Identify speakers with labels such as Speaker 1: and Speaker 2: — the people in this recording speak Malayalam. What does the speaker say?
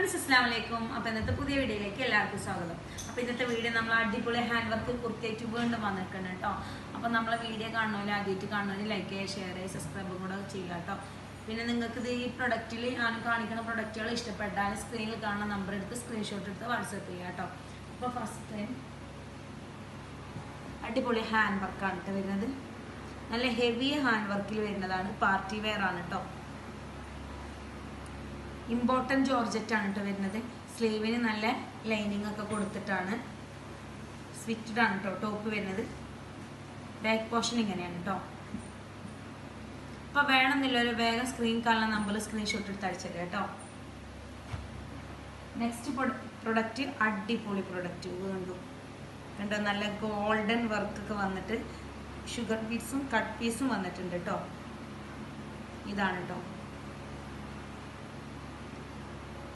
Speaker 1: ഫ്രണ്ട്സ് അസ്ലാം വലൈക്കും അപ്പൊ ഇന്നത്തെ പുതിയ വീഡിയോയിലേക്ക് എല്ലാവർക്കും സ്വാഗതം. അപ്പോൾ ഇന്നത്തെ വീഡിയോ നമ്മൾ അടിപൊളി ഹാൻഡ് വർക്ക് കുർത്തിയായിട്ട് വീണ്ടും വന്നിട്ടുണ്ട് കേട്ടോ. അപ്പോൾ നമ്മളെ വീഡിയോ കാണണമെങ്കിൽ ആദ്യമായിട്ട് കാണണമെങ്കിൽ ലൈക്ക് ചെയ്യുക ഷെയർ ചെയ്യുക സബ്സ്ക്രൈബ് കൂടെ ചെയ്യുക കേട്ടോ. പിന്നെ നിങ്ങൾക്ക് ഇത് ഈ പ്രൊഡക്റ്റിൽ ഞാൻ കാണിക്കുന്ന പ്രൊഡക്റ്റുകൾ ഇഷ്ടപ്പെട്ടാൽ സ്ക്രീനിൽ കാണുന്ന നമ്പർ എടുത്ത് സ്ക്രീൻഷോട്ട് എടുത്ത് വാട്സപ്പ് ചെയ്യുക കേട്ടോ. അപ്പോൾ ഫസ്റ്റ് ടൈം അടിപൊളി ഹാൻഡ് വർക്കാണ് കേട്ടോ വരുന്നത്. നല്ല ഹെവി ഹാൻഡ് വർക്കിൽ വരുന്നതാണ് പാർട്ടി വെയർ ആണ് കേട്ടോ ഇമ്പോർട്ടന്റ് ജോർജറ്റ് ആണ് കേട്ടോ വരുന്നത്. സ്ലീവിന് നല്ല ലൈനിങ് ഒക്കെ കൊടുത്തിട്ടാണ് സ്വിറ്റഡ് ആണ് കേട്ടോ ടോപ്പ് വരുന്നത്. ബാക്ക് പോർഷൻ ഇങ്ങനെയാണ് കേട്ടോ അപ്പൊ വേണമെന്നില്ല ഒരു വേഗം സ്ക്രീൻ കാണുന്ന നമ്പർ സ്ക്രീൻഷോട്ട് എടുത്ത് അയച്ചത് കേട്ടോ. നെക്സ്റ്റ് പ്രൊഡക്റ്റ് അടിപൊളി പ്രൊഡക്റ്റ് കണ്ടു? കണ്ടോ? നല്ല ഗോൾഡൻ വർക്ക് ഒക്കെ വന്നിട്ട് ഷുഗർ പീസും കട്ട് പീസും വന്നിട്ടുണ്ട് കേട്ടോ ഇതാണ് കേട്ടോ